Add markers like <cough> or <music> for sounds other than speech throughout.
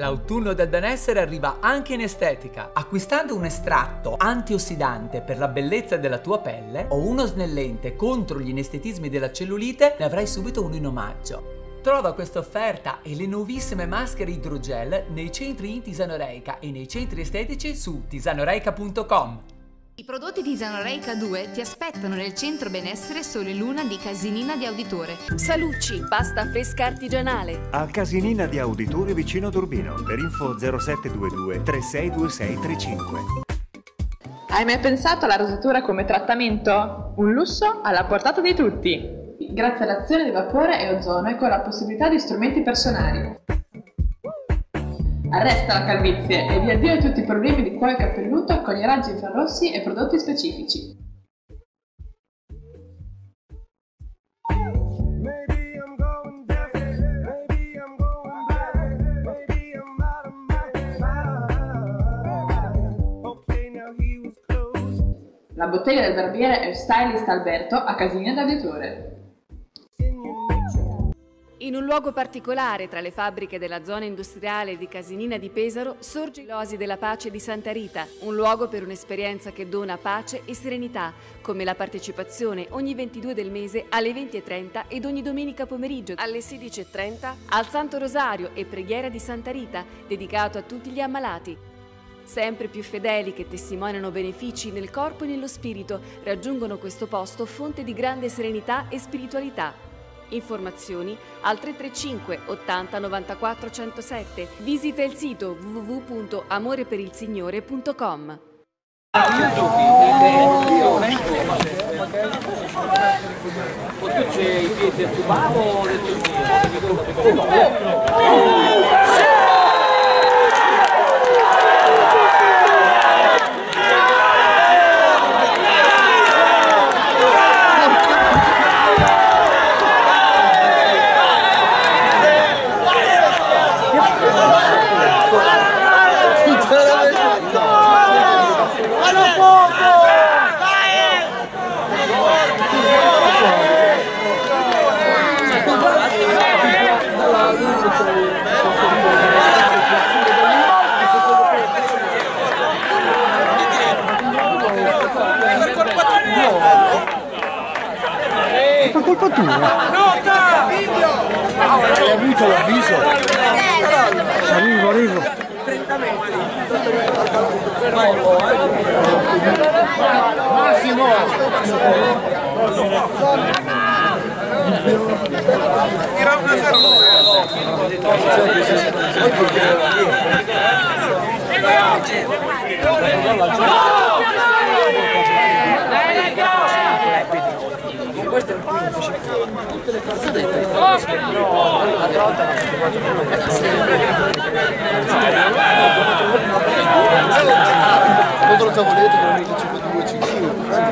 L'autunno del benessere arriva anche in estetica. Acquistando un estratto antiossidante per la bellezza della tua pelle o uno snellente contro gli inestetismi della cellulite, ne avrai subito uno in omaggio. Trova questa offerta e le nuovissime maschere idrogel nei centri in Tisanoreica e nei centri estetici su tisanoreica.com. I prodotti di Zanoreica 2 ti aspettano nel centro benessere Sole Luna di Casinina di Auditore. Salucci, pasta fresca artigianale. A Casinina di Auditore vicino a Turbino. Per info 0722 362635. Hai mai pensato alla rosatura come trattamento? Un lusso alla portata di tutti. Grazie all'azione di vapore e ozono e con la possibilità di strumenti personali. Arresta la calvizie e di addio a tutti i problemi di cuoio capelluto con i raggi infrarossi e prodotti specifici. La bottega del barbiere è Stylist Alberto a Casina d'Auditore. In un luogo particolare tra le fabbriche della zona industriale di Casinina di Pesaro sorge l'Oasi della Pace di Santa Rita, un luogo per un'esperienza che dona pace e serenità, come la partecipazione ogni 22 del mese alle 20.30 ed ogni domenica pomeriggio alle 16.30 al Santo Rosario e Preghiera di Santa Rita, dedicato a tutti gli ammalati. Sempre più fedeli che testimoniano benefici nel corpo e nello spirito raggiungono questo posto fonte di grande serenità e spiritualità. Informazioni al 335 80 94 107. Visita il sito www.amoreperilsignore.com. O colpa tua? Hai avuto l'avviso? Arrivo, arrivo. Massimo! Tira una Questo è il 15, tutte le calzate no, l'altra volta Quando lo stavo detto che non mi dice 2 5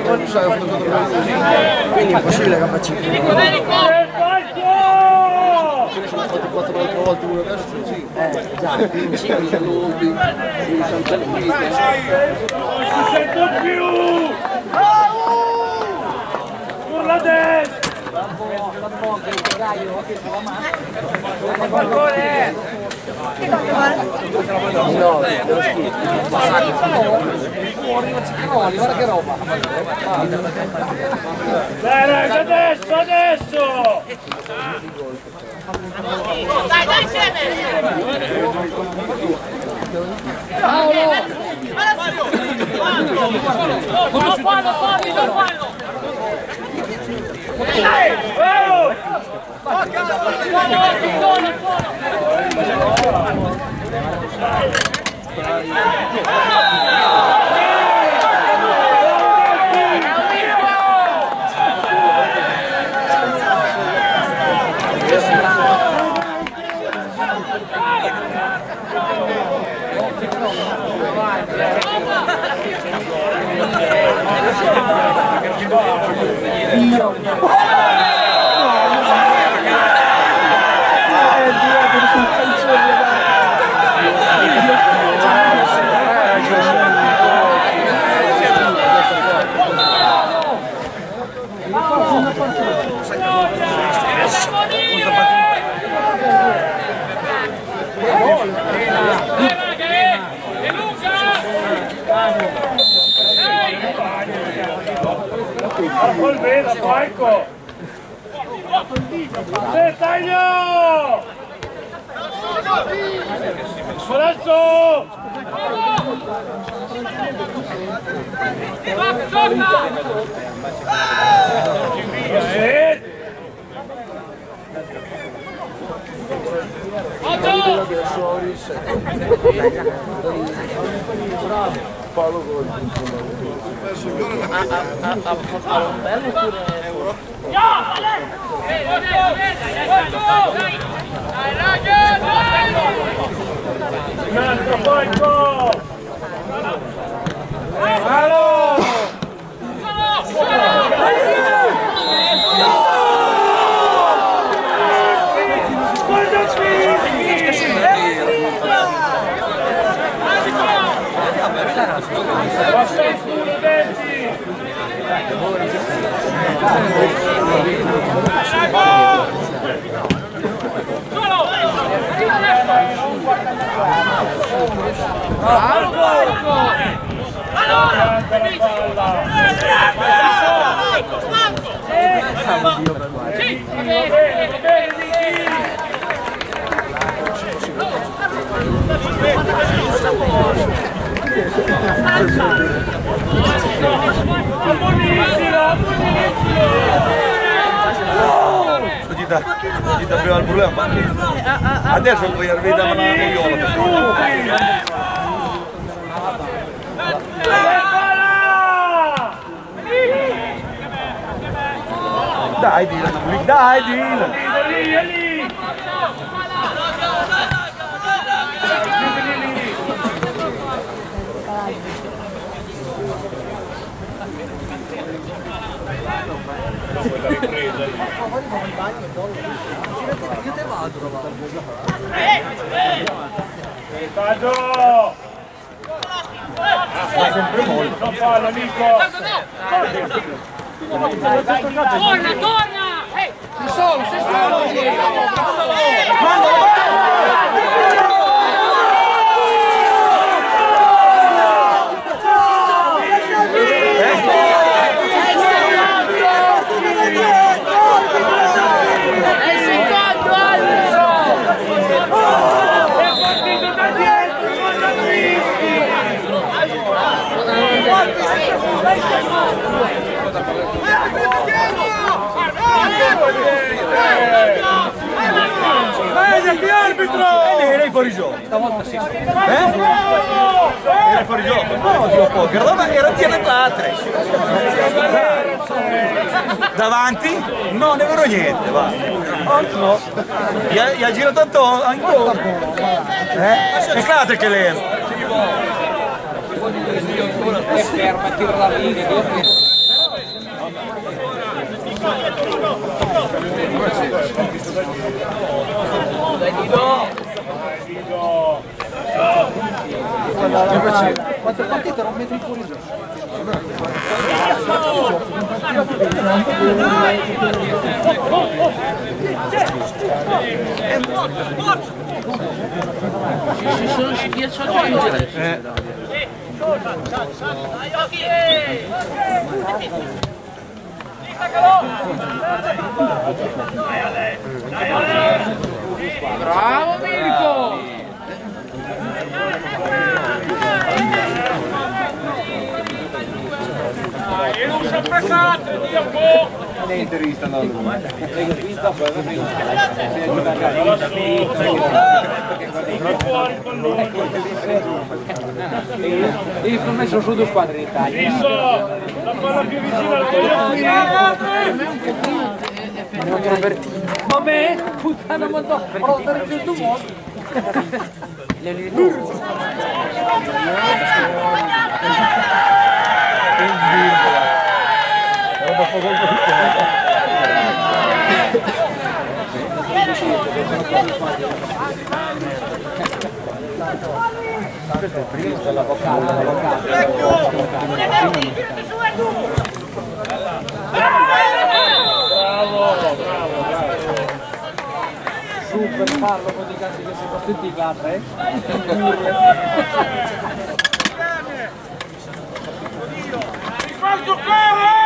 non sai quindi è impossibile che faccia 5 sono stati 4 l'altra volta uno adesso sono 5 eh già 5 sono lunghi sono saliti Non sento più! Sulla destra! No, dello schifo. Guarda che roba. Dai raga, adesso, adesso! Dai, dai, insieme! Non fallo, Fabi, non fallo! Dai! Oh! Buono, 이영 buono! Marco! Se taglio! Corazzo! Sì! Paolo Παπαλό Καλό! Καλό! Marco! Marco! La palla! Bene, bene, Gli dà prima il problema. Adesso puoi arrivare a una migliola. Dai Dylan, dai Dylan! Lì, lì, lì! Taggio! Ma sempre molto. Non fallo, amico! Torna, torna! Sei solo, sei solo! È il secondo È partito da dietro, guarda Cristi! Svegliati arbitro! Era fuori gioco. Stavolta sì. Eh? Era fuori gioco. No, Dio poker. Dove era tiene 4. Davanti? No, ne vedo niente, va. No. Gli ha, gli ha girato attorno ancora. Eh? È claro che lei. È ferma, tira la linea. Quante partite non metti fuori gioco? Ci sono schiacciati in giro. Bravo Mirko! E non si è peccato, Dio po'! fuori con lui! Devi promesso su due squadre in Italia. Fisso! La palla più vicina al! Ma me? Puttana ma no, ho per il tuo modo. Super farlo con i cazzi che si può sentire eh? Mi fa giocare!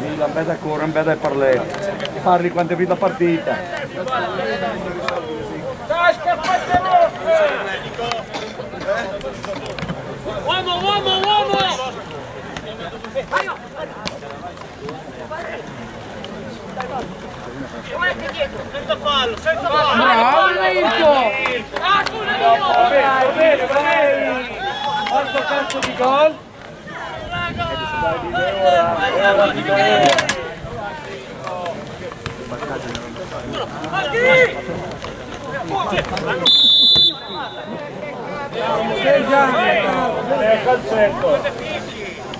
Milan, bella corre, bella parlere. Parli quante vita partita. Dai, scappate Uomo, uomo, uomo! Senza fallo, senza fallo! Bravo, Mirko! Ah, scusa, Va bene, bene. Quarto calcio di gol. È calcetto.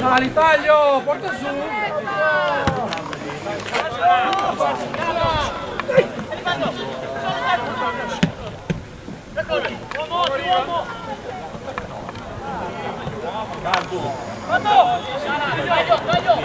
Sali, taglio, porta su! Rosso,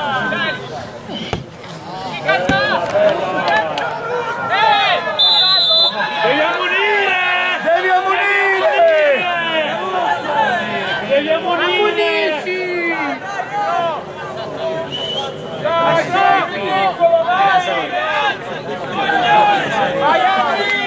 Devi ammonire! Devi ammonire! Devi ammonire! Dai, dai, piccolo, vai! Vai, apri!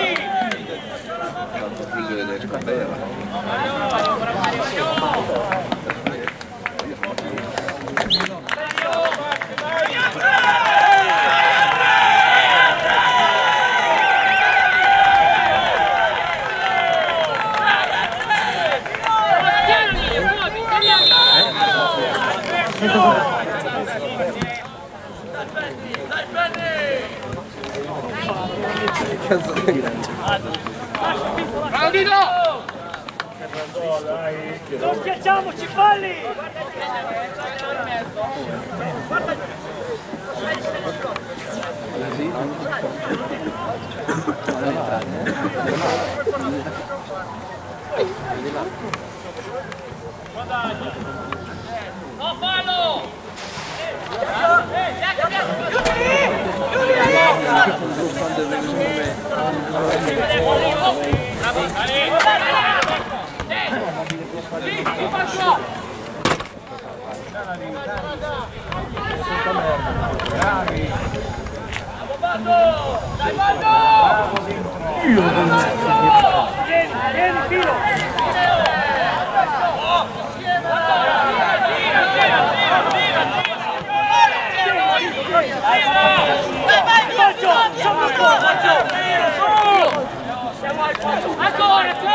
Claudino! Non schiacciamoci, falli! No fallo! Vieni, vieni, Faccio! Ancora, fino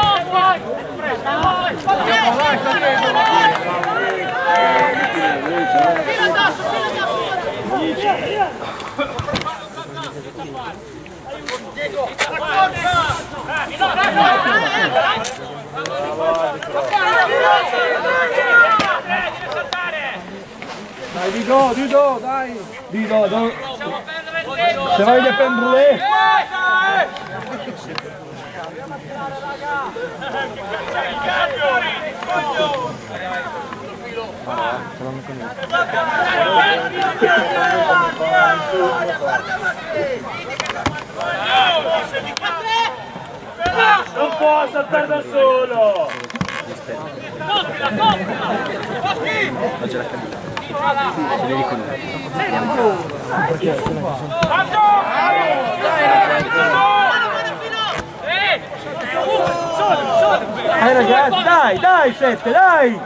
Dai Dido, Dido, dai! Dido, do... Se vai di pen brûlé! Non può saltare da solo! Dai ragazzi, dai, dai, sette, dai!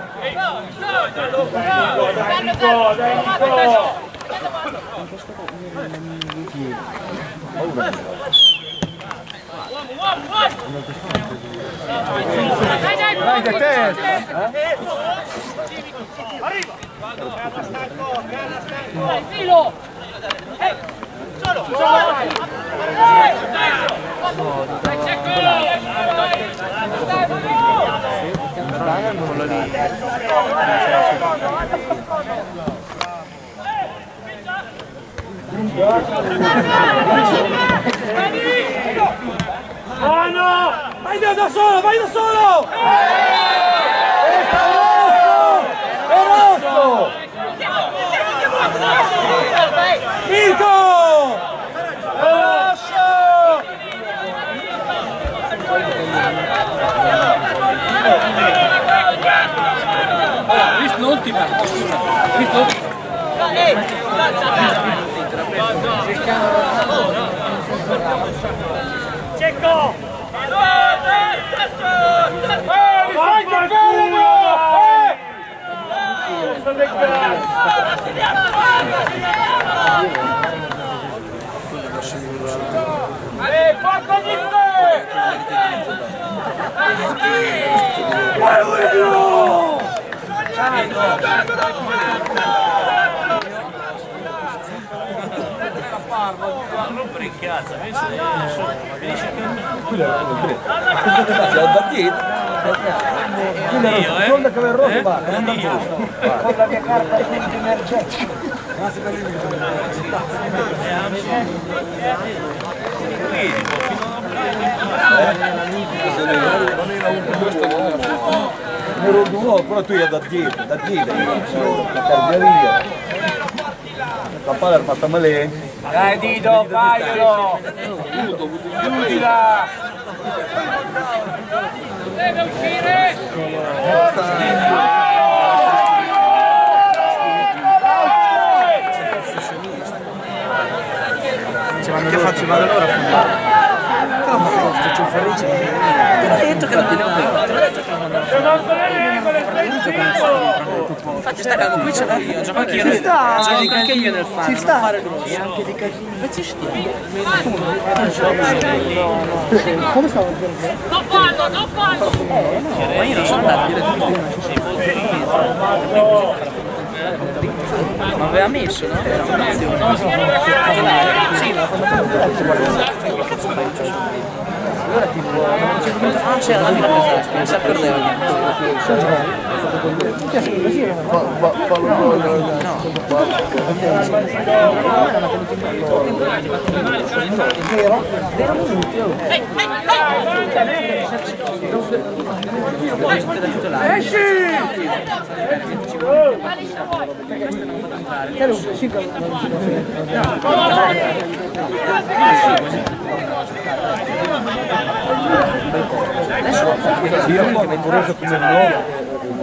Dai Nico, dai Nico! Dai, che testa! Filo! Buono! Vai da solo, vai da solo! È Nico! È rosso! Visto l'ultima. Visto l'ultima. Cecco! Vai Vai, Luiz! Vai, Luiz! Che bello! Eh, porta di te! Vai Guido! da dietro. Quella seconda che aveva rotto, non da Con la mia carta di punto energetico. Numero due, però tu eri da dietro, da dietro, la perdia via. La palla era fatta male. Dai Dido, vaglielo! Chiudila! Deve uscire! Che faccio? Vado allora a fondare. No, ma sto c'è un ferrice. Te l'ho detto che non ti l'ho detto che non devo Se non Infatti sta calmo, qui ce l'ho io, gioco anche io gioco anche io nel fare, non fare grosso. E anche. Invece stiamo. Come stavo a dire? Non fallo, non fallo! Ma io non sono andato direttamente. Ma aveva messo, no? Era un'azione. Sì, ma quando fa Che cazzo fai? Allora tipo, ah c'era la mia pesante, non si perdeva. Io mi avete preso come nome.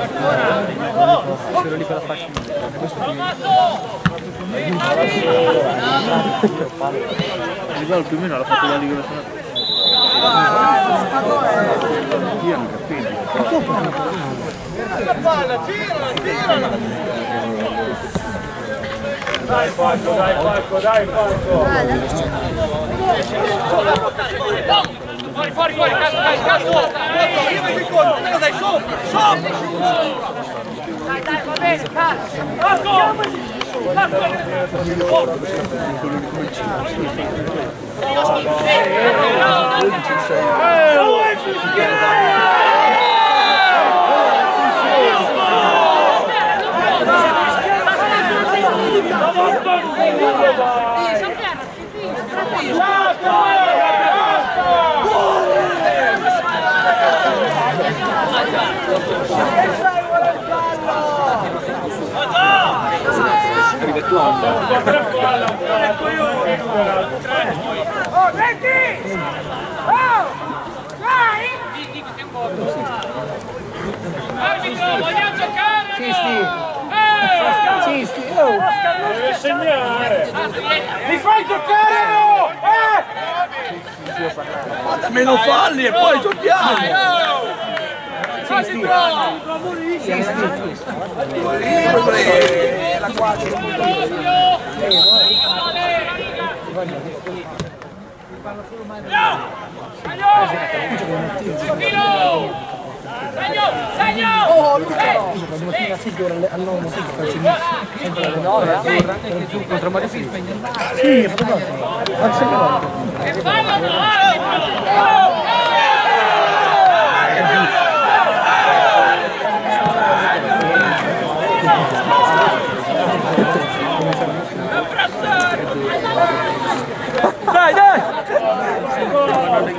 C'ero lì con la fascia questo Riguardo più o meno l'ha fatto la Liga Io non Dai Falco, dai Falco, dai Falco! Fuori, fuori, fuori, cazzo, dai, cazzo! Io mi incontro, dai, sopra, sopra! Dai, dai, va bene, cazzo! Marco! Marco! Oh, metti! Oh! Dai! Arbitro, vogliamo giocare! Sisti! Eh! Sisti! Oh! Deve segnare! Mi fai giocare no! Eh! Meno falli e poi giochiamo! Segno! Segno! Domattina sì che ora alle 9 sì che faccio sempre alle 9 contro Mario Filippo. Sì, ho fatto bene. Faccio sempre Dai,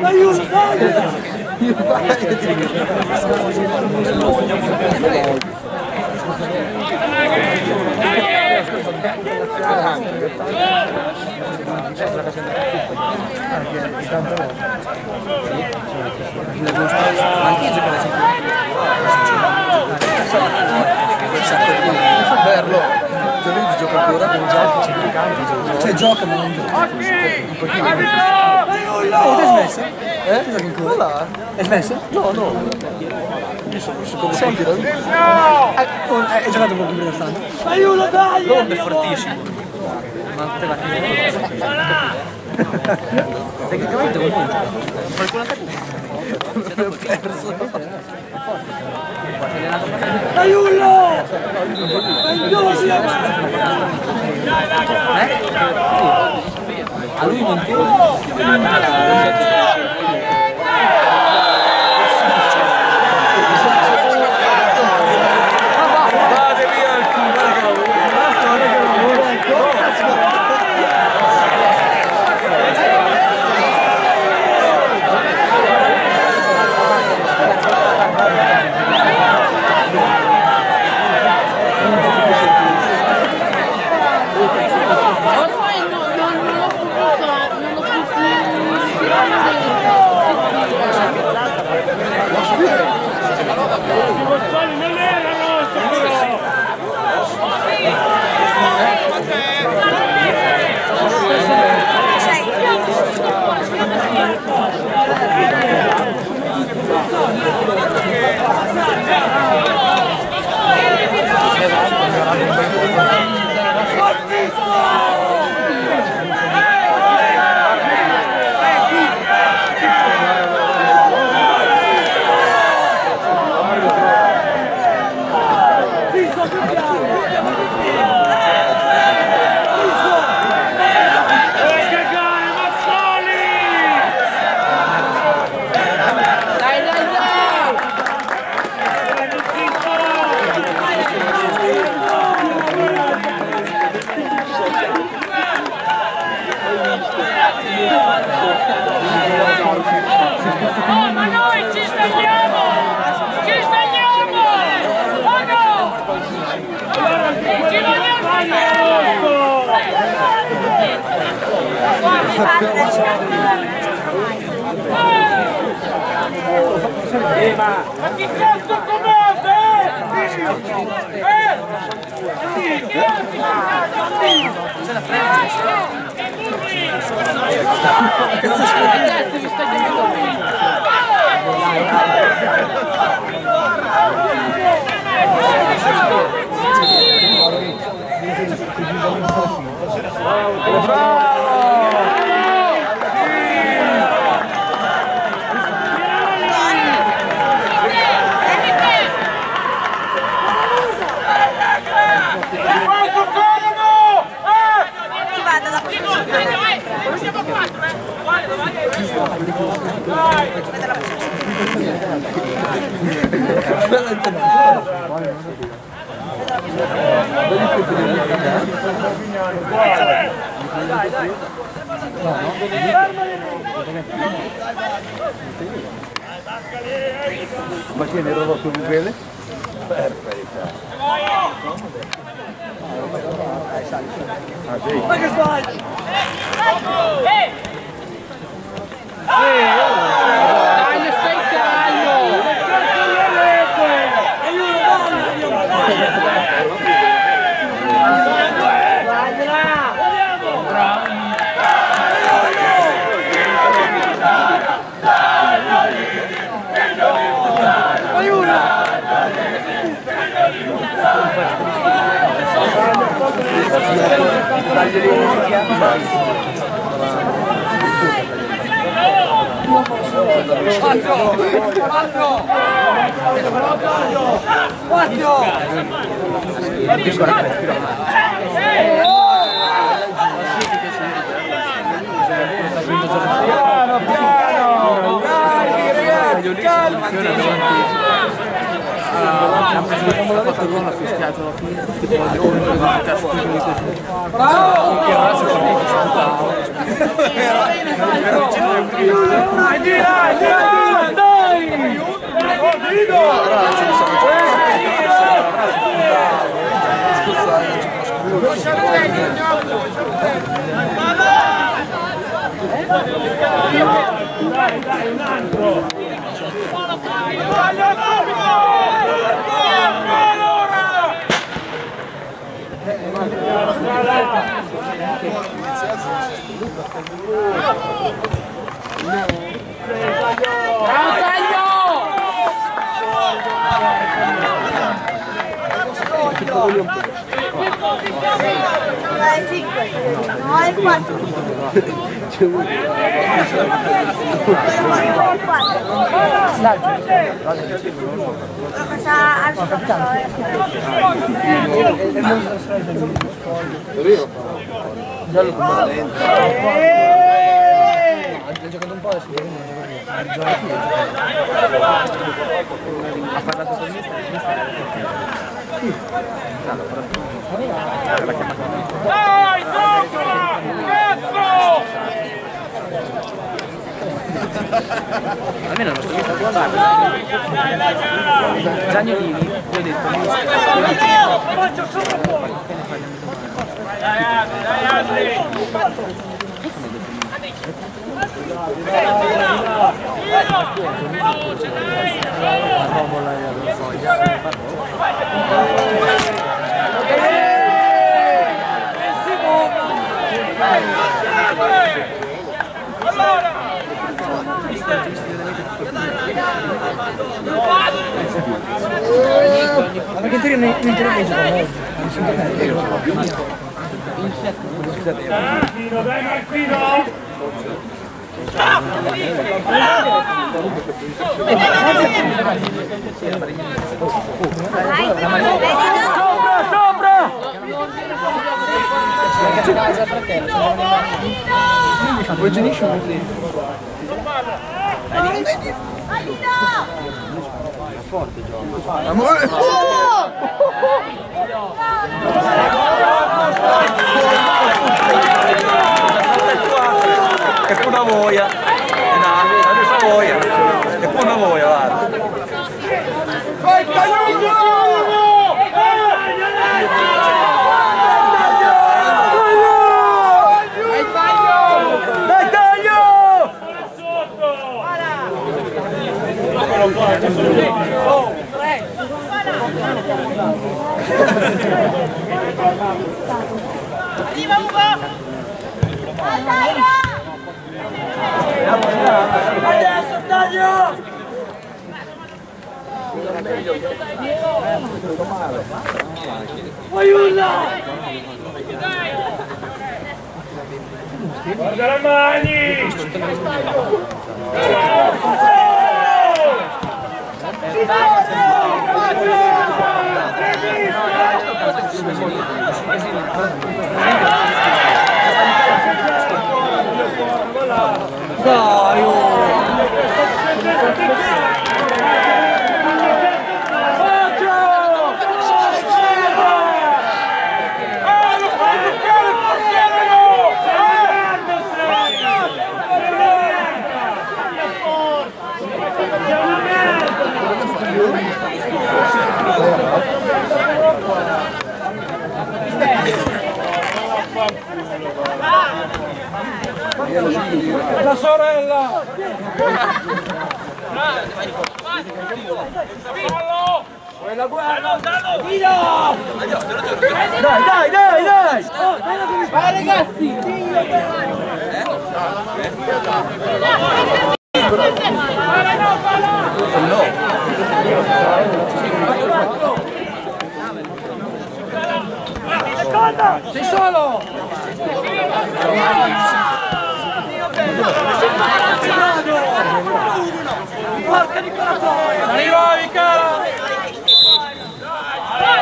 Aiuto, lui gioca ancora il campo, cioè gioca ma non gioca. Oh, ti è smessa? Eh? Giochi ancora? È smessa? No, no. Io sono secondo sempre. Hai giocato un po' più stanza? Aiuto, dai! L'onda è fortissimo. Ma te la Tecnicamente è un punto. Fai quella tecnica. Ho perso. Aiuto! A lui non più. Vade Gracias. Oh, ma noi ci svegliamo! Ci svegliamo! Oh no! Ci vogliamo Ma chi cazzo comanda? eh? Bravo! Ma tiene il robot con quelle? Perfetto. Ah, sì. Dai, Piano, piano! Calmi ragazzi, calmi! Dai, dai, dai, dai! Bravo Taglio! Dai, 5. No, il 4. Sa al Giallo con la. Ha giocato un po' adesso. Ha parlato con mister Dai, sopra! Cazzo! Almeno il nostro può andare. Zagnolini, gli ho detto, mister, Faccio sopra fuori! Dai, altri, dai, altri! Ma perché in teoria non in teoria non gioca Marchino, dai Marchino! Sopra, sopra! Poi genisce un Amore! È <laughs> pure una voia. È una, adesso voia. È pure una voia, guarda. Vai, Cagliuso! Dai, taglio! Sotto! Adesso taglio! Aiuto! Guarda le mani! Dai, La sorella! Quella guerra! Vino! dai, dai, dai, dai! Vai ragazzi! Sei solo! Porca di coraggio! Arrivavi, cara! Dai,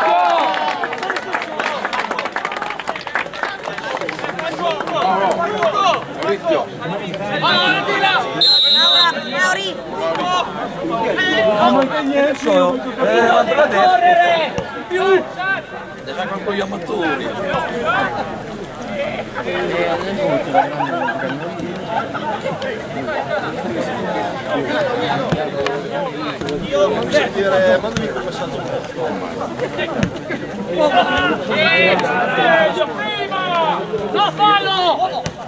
il Sono, eh, vado da destra. Più! con gli amatori. Meglio prima! No, fallo!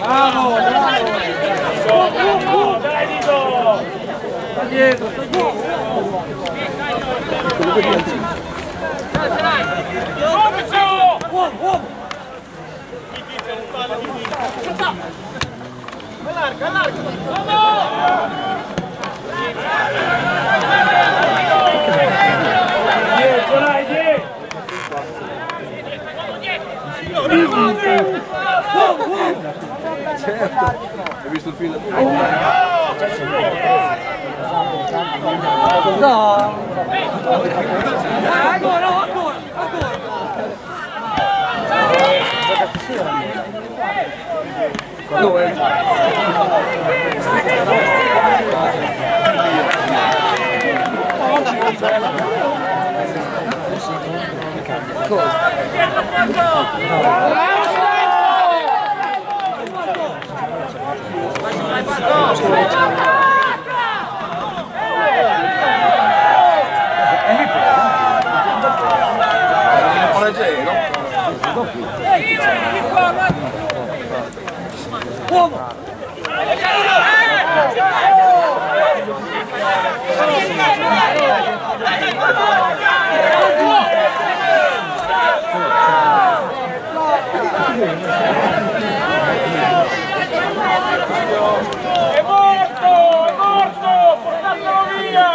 Bravo, bravo! Dai, Dito! Sta dietro, sta dietro! Subito! Dietro, dai, dietro! Hai visto il film? No! Ancora, ancora, ancora! Come on! È morto! È morto! Portatelo via!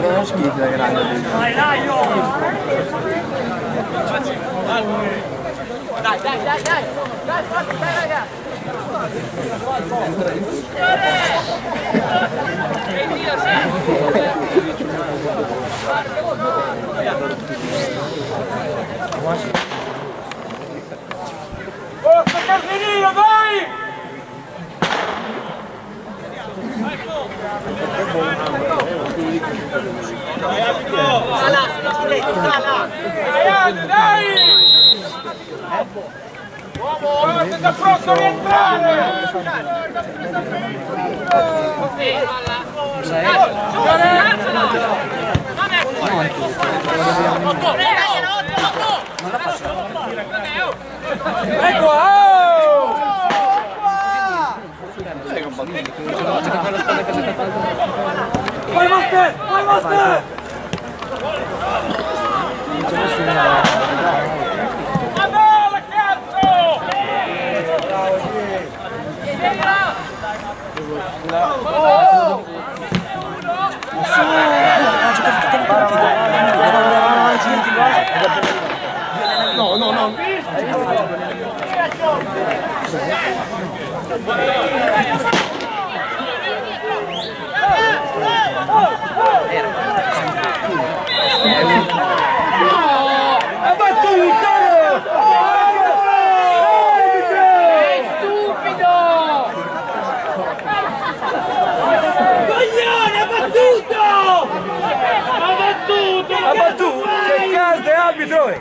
Non schifo la grande. Dai, dai, oh! Dai, dai, dai, dai! Dai, forza, dai, ragazzi! Forza Casinino, dai! Dai, dai! Uomo, siete pronto a rientrare! Ecco, oh! Vai Master, vai Master! Ha battuto! stupido! Coglione, ha battuto! Ha battuto! Ha battuto! Che cazzo di arbitro è?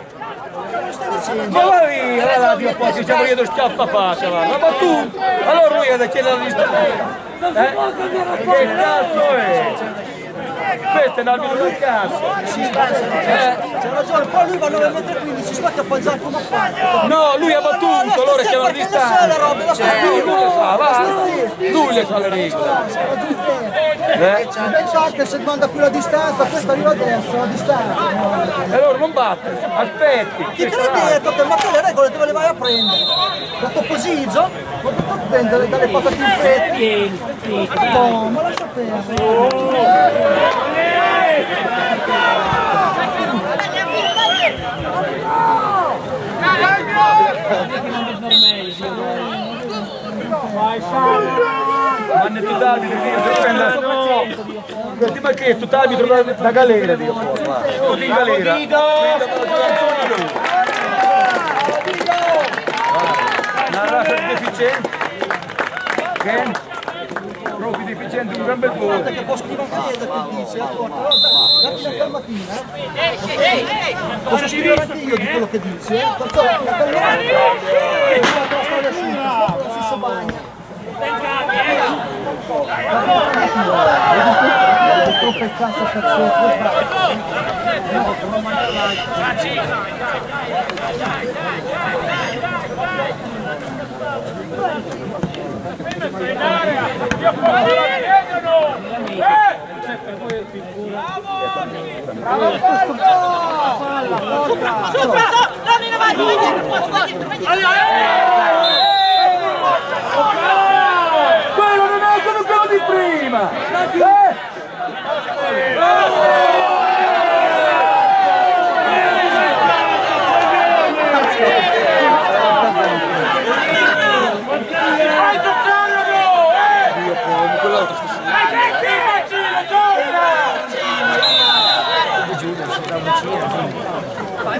Ma va via, là, Dio poi, stiamo io schiaffa a faccia, va. Ma battuto! Allora lui ha da chiedere la distanza. Eh? Che cazzo è? Questo è un arbitro del cazzo! Si sbaglia, c'è ragione, poi lui va a 9 metri e 15, si spacca a appoggiare come fa. No, lui ha battuto, allora chiama la distanza! lui le sa, va! Lui le sa le regole! Eh? Pensate se manda più la distanza, questo arriva adesso, la distanza. E allora non batte, aspetti! Chi te l'ha detto? Che ma quelle regole dove le vai a prendere? Dato posizio, ma tu puoi prendere dalle patate in freddo. No, ma lascia perdere. Manne tu d'arbitro, Dio, se prenda... Questi ma che, tu arbitro da, da galera, Dio, va. Tutti in galera. Una razza di deficienti. Che? Proprio deficienti, un gran bel Guarda gol. che scrivere anche che dice, ascolta, datti la calmatina. Posso scrivere anche io di quello che dice, eh? perciò la tu la tua storia asciutta, non si so bagna. Troppo il cazzo Quello non è come quello di prima! Eh? Vai,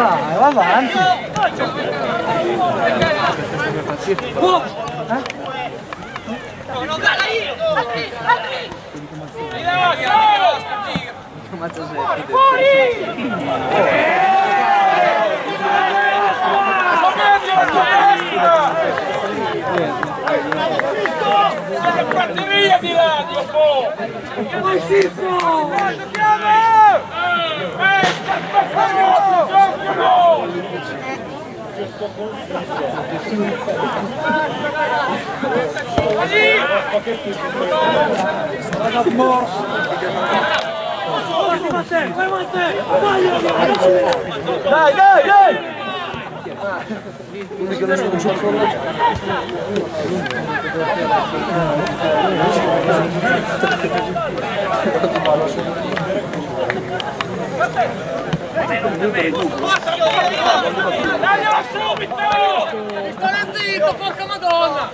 va avanti. Ammazza Fatti via di là, Dio po'! Che vuoi schifo? Giochiamo! Eh, scappa fuori! Giocalo! Dai, dai, dai! Dagliela subito! Sta zitto, porca madonna!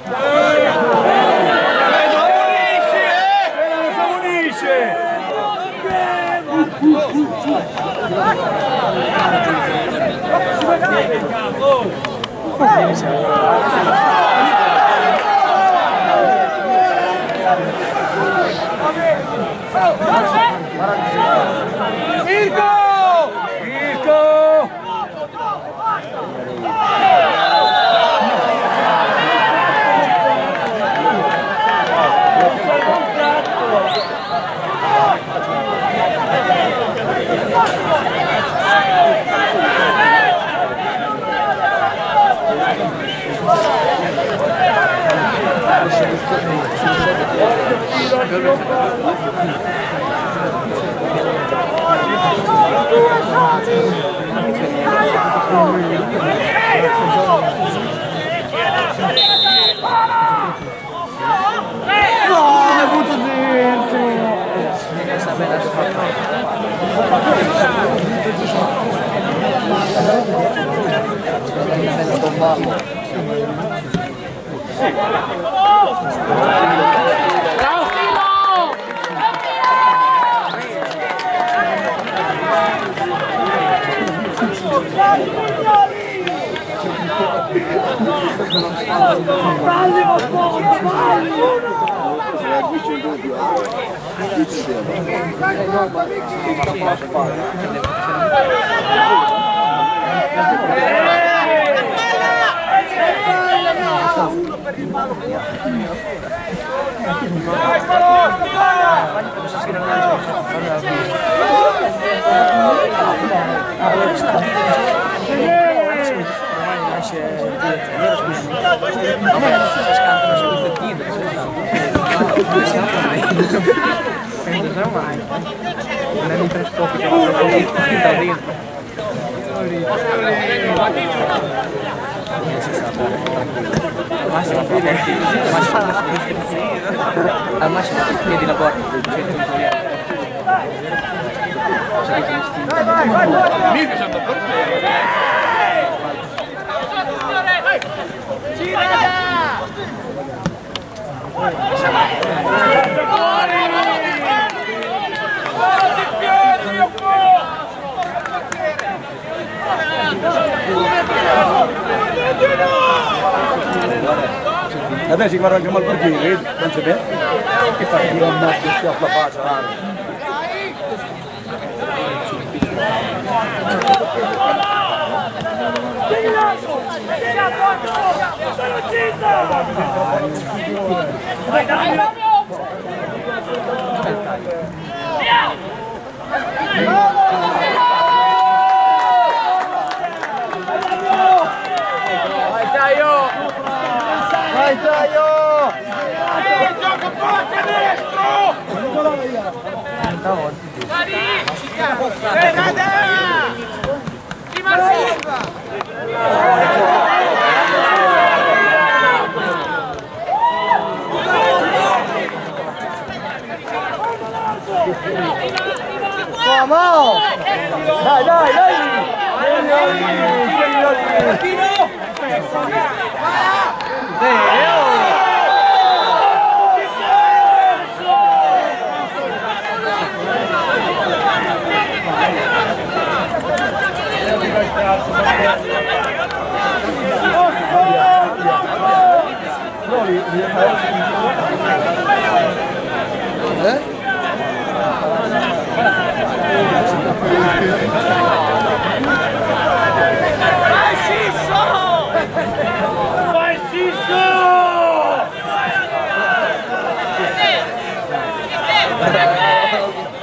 Non Vamos. No, mi butto dentro! Non mai. Non è un trasporto che va da dentro. Al massimo piedi, al massimo al massimo piedi la porta. Adesso si guarda anche mal partito, vedi? Non si vede? Che fa? Tira un mazzo schiaffo la faccia, guarda. Vai Vai Taio! Gioca un po' a canestro! Dai! Eh, Nada! Di Marsilva! Vamos! Dai, dai, dai! Vieni, Oli! Vieni, Oli! Eh? Vai Sisso! Vai Sisso!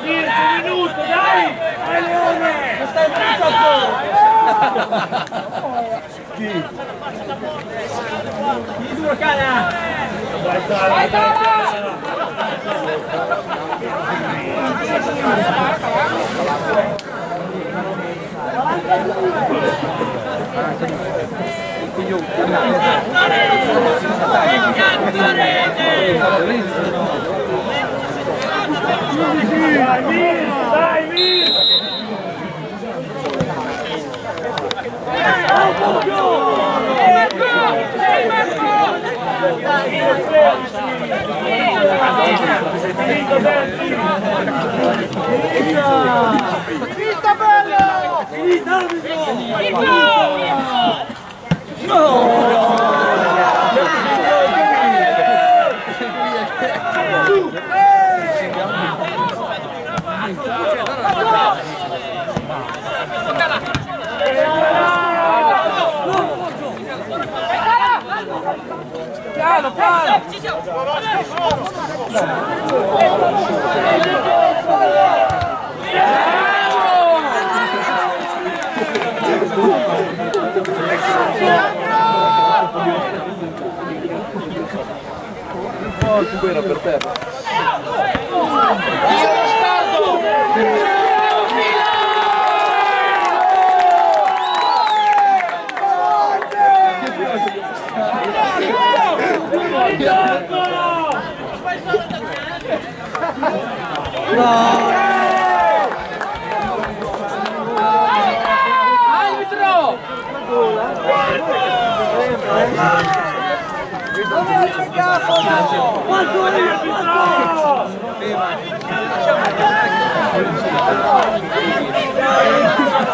Mirko, un minuto, dai! Vai Leone! Stai Chi? Chi duro cana? Vai Sara, dai Dai Mir, dai Mir! Finita bello! Finita Piano, piano! Oh, era per terra. Arbitro! Quanto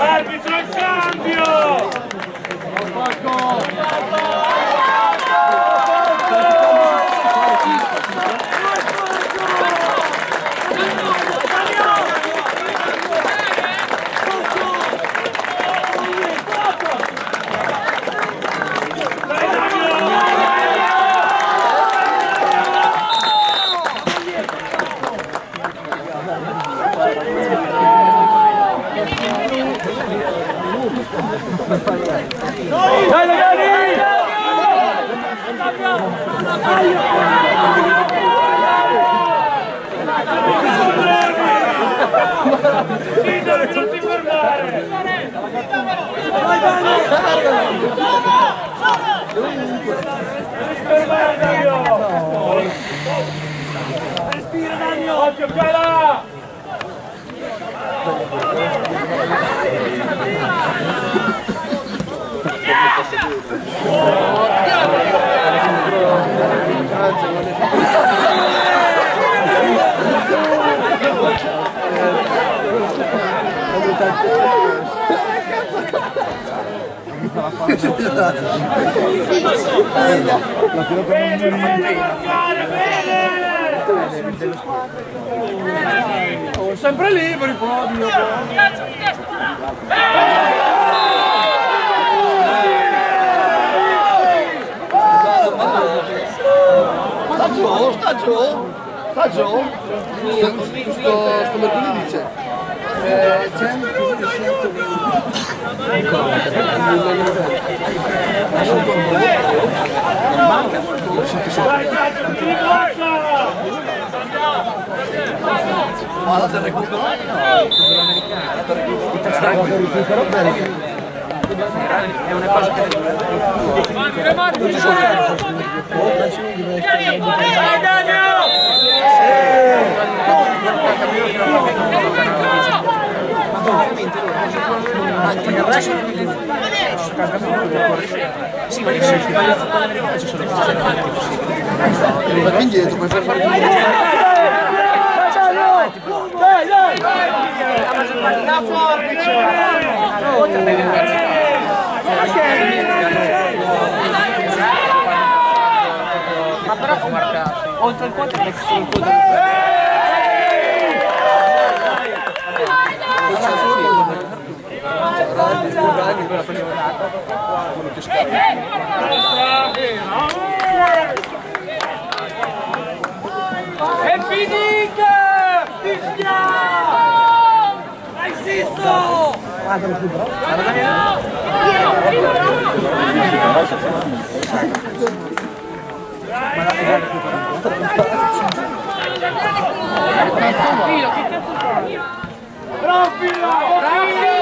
Arbitro È una cosa che Dai, Daniel! Sì, ma lì se si va a fare ci sono Ma indietro, puoi far fare tutto dai, dai! La forbice! Ma però fu marcato. Oltre il quattro è sul culo. Quello più scarso. È finito! Visto? Profilo! Senti